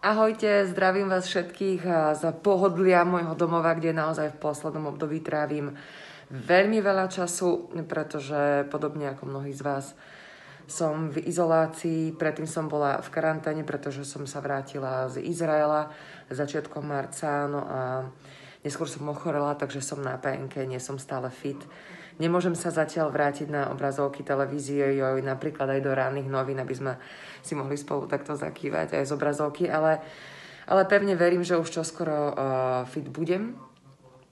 Ahojte, zdravím vás všetkých z pohodlia môjho domova, kde naozaj v poslednom období trávim veľmi veľa času, pretože podobne ako mnohí z vás som v izolácii, predtým som bola v karanténe, pretože som sa vrátila z Izraela začiatkom marca, no a neskôr som ochorela, takže som na PNK, nie som stále fit. Nemôžem sa zatiaľ vrátiť na obrazovky televízie, joj, napríklad aj do ranných novín, aby sme si mohli spolu takto zakývať aj z obrazovky, ale, ale pevne verím, že už čoskoro uh, fit budem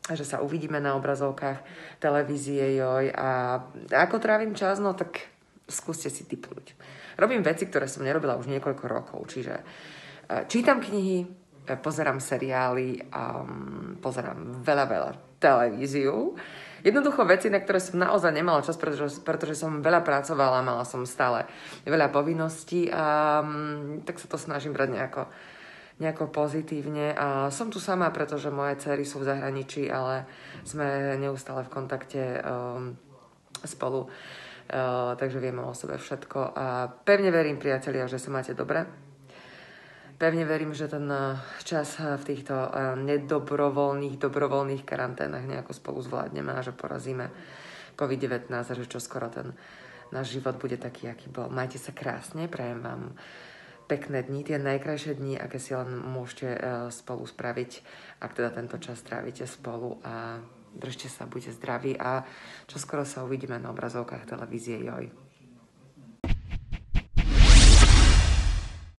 že sa uvidíme na obrazovkách televízie, joj. A ako trávim čas, no tak skúste si typnúť. Robím veci, ktoré som nerobila už niekoľko rokov, čiže uh, čítam knihy, pozerám seriály, um, pozerám veľa, veľa televíziu. Jednoducho veci, na ktoré som naozaj nemala čas, pretože, pretože som veľa pracovala, mala som stále veľa povinností a um, tak sa to snažím brať nejako, nejako pozitívne. A som tu sama, pretože moje cery sú v zahraničí, ale sme neustále v kontakte um, spolu. Uh, takže vieme o sebe všetko a pevne verím, priatelia, že sa máte dobre Pevne verím, že ten eh, čas eh, v týchto eh, nedobrovoľných, dobrovoľných karanténach nejako spolu zvládneme a že porazíme COVID-19 a že čoskoro ten náš život bude taký, aký bol. Majte sa krásne, prajem vám pekné dni, tie najkrajšie dni, aké si len môžete spolu spraviť, ak teda tento čas trávite spolu a držte sa, buďte zdraví a čoskoro sa uvidíme na obrazovkách televízie Joj.